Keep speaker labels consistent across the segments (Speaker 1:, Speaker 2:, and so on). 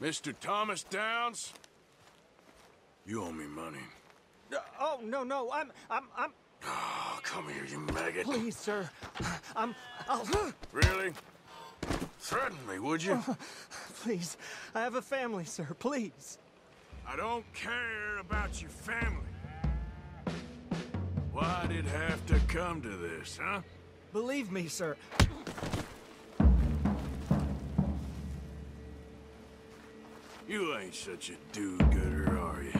Speaker 1: Mr. Thomas Downes? You owe me money.
Speaker 2: Uh, oh, no, no, I'm, I'm, I'm...
Speaker 1: Oh, come here, you maggot.
Speaker 2: Please, sir. I'm... I'll...
Speaker 1: Really? Threaten me, would you?
Speaker 2: Please. I have a family, sir. Please.
Speaker 1: I don't care about your family. Why'd it have to come to this, huh?
Speaker 2: Believe me, sir.
Speaker 1: You ain't such a do-gooder, are you?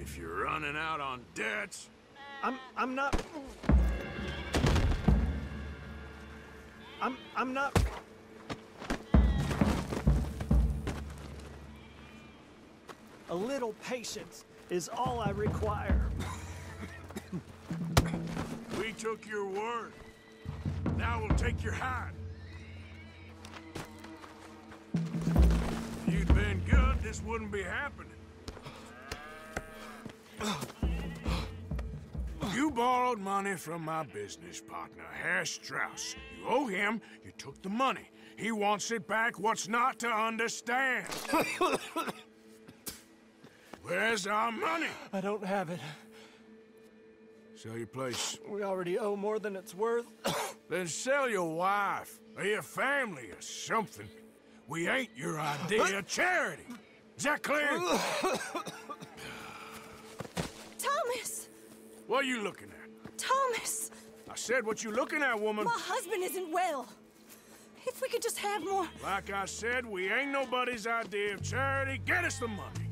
Speaker 1: If you're running out on debts...
Speaker 2: I'm... I'm not... I'm... I'm not... A little patience is all I require.
Speaker 1: We took your word. Now we'll take your hide. This wouldn't be happening. You borrowed money from my business partner, Herr Strauss. You owe him, you took the money. He wants it back, what's not to understand? Where's our money?
Speaker 2: I don't have it.
Speaker 1: Sell your place.
Speaker 2: We already owe more than it's worth.
Speaker 1: Then sell your wife, or your family, or something. We ain't your idea of charity. Clear?
Speaker 3: Thomas!
Speaker 1: what are you looking at?
Speaker 3: Thomas!
Speaker 1: I said what you looking at, woman.
Speaker 3: My husband isn't well. If we could just have more...
Speaker 1: Like I said, we ain't nobody's idea of charity. Get us the money.